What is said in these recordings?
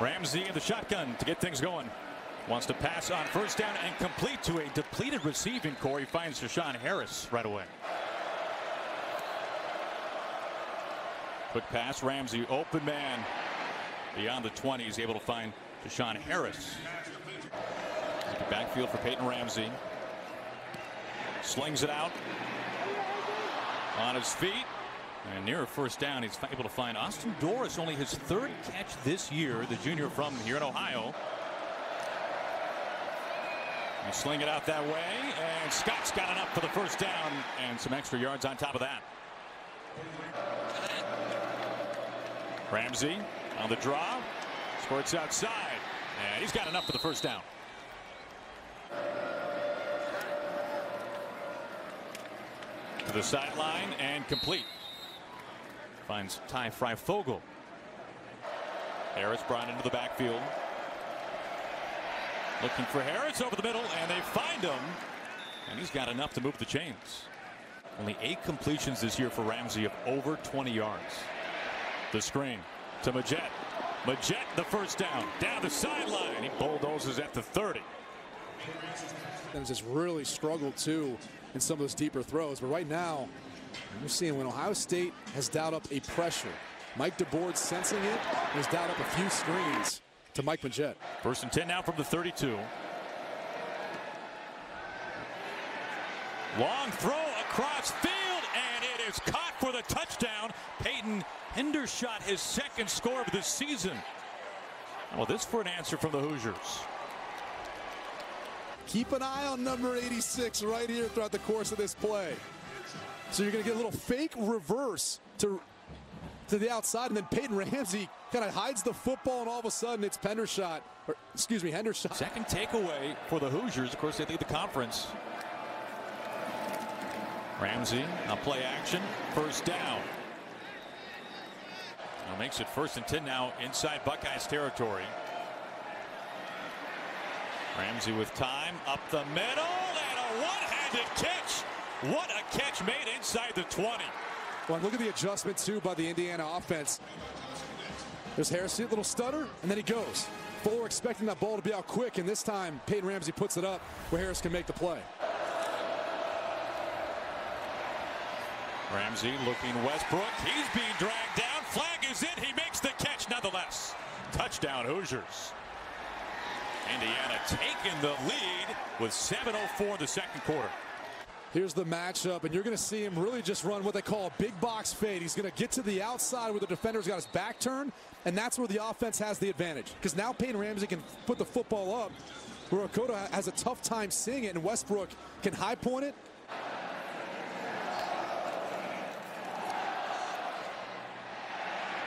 Ramsey in the shotgun to get things going. Wants to pass on first down and complete to a depleted receiving corps. He finds J-Shun Harris right away. Quick pass, Ramsey, open man. Beyond the 20, he's able to find J-Shun Harris. Backfield for Peyton Ramsey. Slings it out. On his feet. And near a first down, he's able to find Austin Dorris, only his third catch this year, the junior from here in Ohio. You sling it out that way, and Scott's got enough for the first down and some extra yards on top of that. Ramsey on the draw, sports outside, and he's got enough for the first down. To the sideline and complete. Finds Ty Fryfogle. Harris brought into the backfield. Looking for Harris over the middle, and they find him. And he's got enough to move the chains. Only eight completions this year for Ramsey of over 20 yards. The screen to Majette. Majette the first down. Down the sideline. He bulldozes at the 30. And just really struggled too in some of those deeper throws. But right now, you're seeing when Ohio State has dialed up a pressure. Mike DeBord sensing it has dialed up a few screens to Mike Majette. First and 10 now from the 32. Long throw across field, and it is caught for the touchdown. Peyton Hendershot, his second score of the season. Well, this for an answer from the Hoosiers. Keep an eye on number 86 right here throughout the course of this play. So you're going to get a little fake reverse to to the outside, and then Peyton Ramsey kind of hides the football, and all of a sudden it's Pendershot, or excuse me, Hendershot. Second takeaway for the Hoosiers. Of course, they lead the conference. Ramsey on play action, first down. Now makes it first and 10 now inside Buckeyes territory. Ramsey with time up the middle and a one-handed catch. What a catch made inside the 20. Well, look at the adjustment too by the Indiana offense. There's Harris, a little stutter, and then he goes. Fuller expecting that ball to be out quick, and this time Peyton Ramsey puts it up where Harris can make the play. Ramsey looking Westbrook. He's being dragged down. Flag is in. He makes the catch nonetheless. Touchdown Hoosiers. Indiana taking the lead with 7.04 in the second quarter. Here's the matchup, and you're going to see him really just run what they call a big box fade. He's going to get to the outside where the defender's got his back turned, and that's where the offense has the advantage. Because now Peyton Ramsey can put the football up where Okudah has a tough time seeing it, and Westbrook can high point it.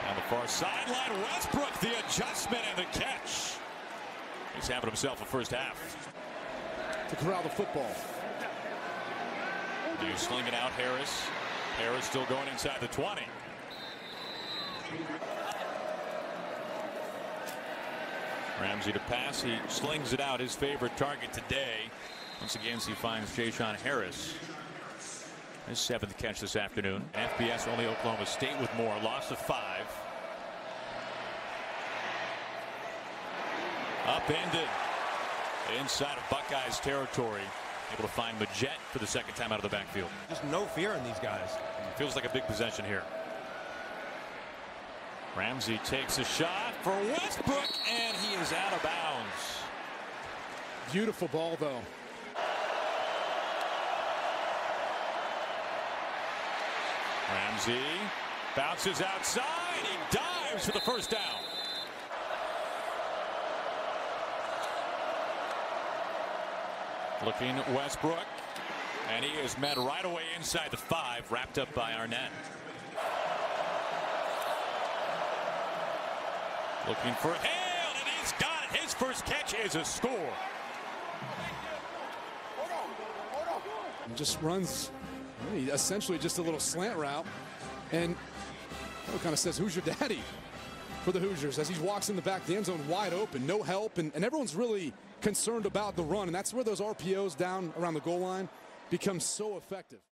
On the far sideline, Westbrook, the adjustment and the catch. He's having himself a first half. To corral the football. You sling it out, Harris. Harris still going inside the 20. Ramsey to pass. He slings it out. His favorite target today. Once again, he finds J-Shun Harris. His seventh catch this afternoon. FBS only Oklahoma State with more. Loss of five. Upended inside of Buckeyes territory. Able to find Majette for the second time out of the backfield. Just no fear in these guys. Feels like a big possession here. Ramsey takes a shot for Westbrook, and he is out of bounds. Beautiful ball, though. Ramsey bounces outside. He dives for the first down. Looking at Westbrook. And he is met right away inside the five, wrapped up by Arnette. Looking for Hale, and he's got it. His first catch is a score. Just runs essentially just a little slant route. And kind of says, who's your daddy? For the Hoosiers as he walks in the back the end zone wide open, no help, and, and everyone's really concerned about the run, and that's where those RPOs down around the goal line become so effective.